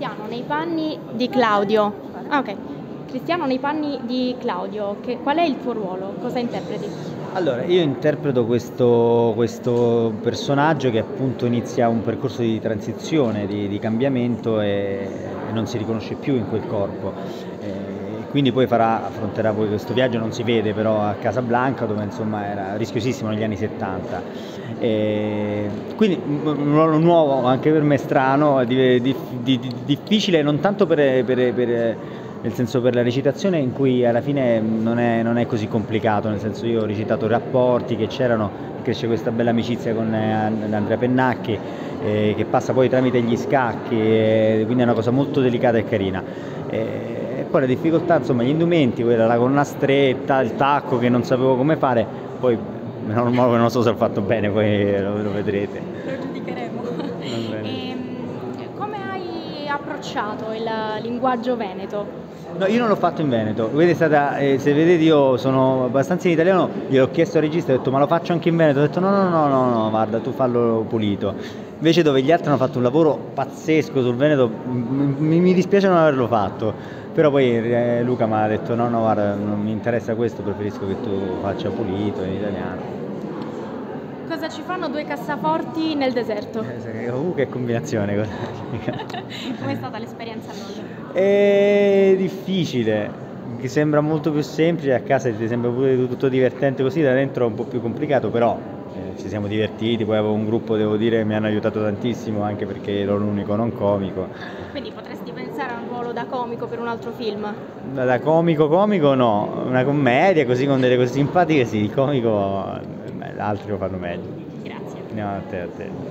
Cristiano nei panni di Claudio. Ah, ok. Cristiano nei panni di Claudio, che, qual è il tuo ruolo? Cosa interpreti? Allora, io interpreto questo, questo personaggio che appunto inizia un percorso di transizione, di, di cambiamento e, e, non si riconosce più in quel corpo. E, quindi poi farà, affronterà poi questo viaggio, non si vede però a Casablanca dove insomma era rischiosissimo negli anni 70. E quindi un ruolo nuovo, anche per me strano, di, di, di, difficile non tanto per, per, per nel senso per la recitazione in cui alla fine non è, non è, così complicato, nel senso io ho recitato rapporti che c'erano, cresce questa bella amicizia con eh, Andrea Pennacchi eh, che passa poi tramite gli scacchi, eh, quindi è una cosa molto delicata e carina. Eh, poi la difficoltà, insomma, gli indumenti, quella, la colonna stretta, il tacco che non sapevo come fare, poi non, non so se l'ho fatto bene, poi lo, lo vedrete. Lo giudicheremo. Approcciato il linguaggio veneto? No, io non l'ho fatto in Veneto, stata, eh, se vedete io sono abbastanza in italiano, gliel'ho chiesto al regista, ho detto ma lo faccio anche in Veneto, ho detto no no no no, no guarda tu fallo pulito. Invece dove gli altri hanno fatto un lavoro pazzesco sul Veneto, mi, mi dispiace non averlo fatto, però poi eh, Luca mi ha detto no no guarda non mi interessa questo, preferisco che tu faccia pulito in italiano. Cosa ci fanno due cassaforti nel deserto? Uh, che combinazione! Com'è stata l'esperienza allora? È difficile, che sembra molto più semplice, a casa ti sembra pure tutto divertente così, da dentro è un po' più complicato, però eh, ci siamo divertiti, poi avevo un gruppo, devo dire, mi hanno aiutato tantissimo anche perché ero l'unico non comico. Quindi potresti pensare a un ruolo da comico per un altro film? Da comico comico no, una commedia così con delle cose simpatiche sì, il comico, altri lo fanno meglio. Grazie. No, a te, a te.